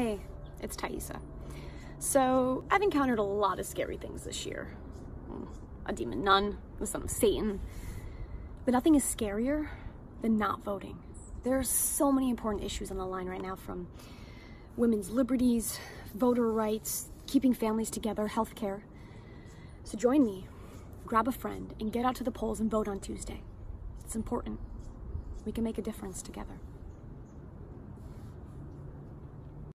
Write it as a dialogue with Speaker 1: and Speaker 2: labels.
Speaker 1: Hey, it's Taissa. So, I've encountered a lot of scary things this year. Hmm, a demon nun, the son of Satan. But nothing is scarier than not voting. There are so many important issues on the line right now from women's liberties, voter rights, keeping families together, healthcare. So join me, grab a friend, and get out to the polls and vote on Tuesday. It's important. We can make a difference together.